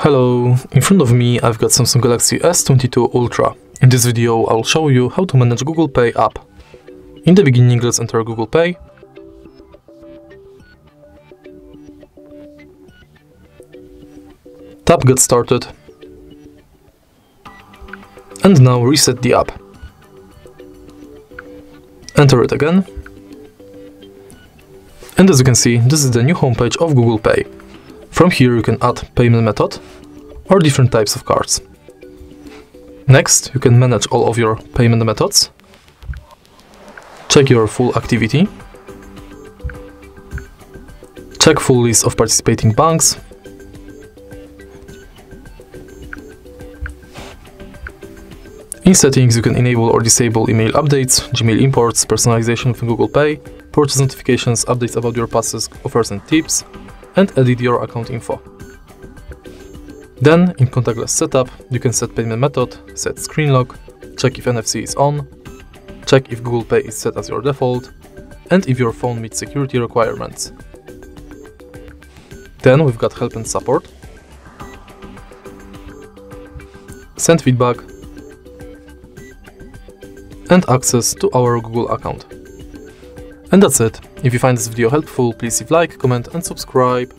Hello, in front of me I've got Samsung Galaxy S22 Ultra. In this video I'll show you how to manage Google Pay app. In the beginning let's enter Google Pay. Tap Get Started. And now reset the app. Enter it again. And as you can see, this is the new homepage of Google Pay. From here you can add payment method or different types of cards. Next, you can manage all of your payment methods, check your full activity, check full list of participating banks, In settings, you can enable or disable email updates, Gmail imports, personalization with Google Pay, purchase notifications, updates about your passes, offers and tips, and edit your account info. Then, in contactless setup, you can set payment method, set screen lock, check if NFC is on, check if Google Pay is set as your default, and if your phone meets security requirements. Then we've got help and support, send feedback, and access to our Google account. And that's it. If you find this video helpful, please leave like, comment and subscribe.